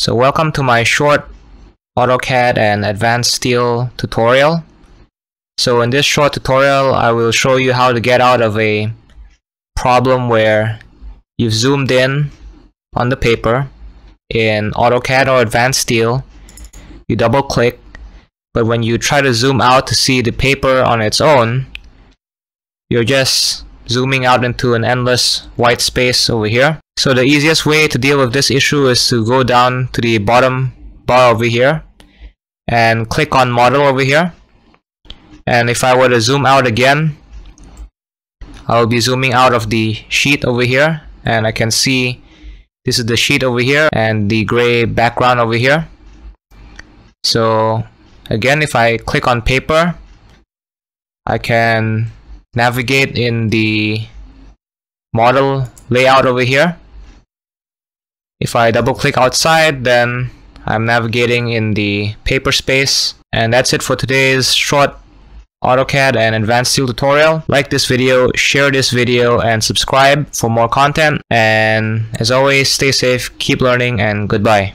So welcome to my short AutoCAD and Advance Steel tutorial. So in this short tutorial, I will show you how to get out of a problem where you've zoomed in on the paper in AutoCAD or Advance Steel. You double click, but when you try to zoom out to see the paper on its own, you're just zooming out into an endless white space over here. So the easiest way to deal with this issue is to go down to the bottom bar over here and click on model over here. And if I were to zoom out again, I'll be zooming out of the sheet over here and I can see this is the sheet over here and the gray background over here. So again, if I click on paper, I can navigate in the model layout over here if I double click outside, then I'm navigating in the paper space. And that's it for today's short AutoCAD and Advance Steel tutorial. Like this video, share this video, and subscribe for more content. And as always, stay safe, keep learning, and goodbye.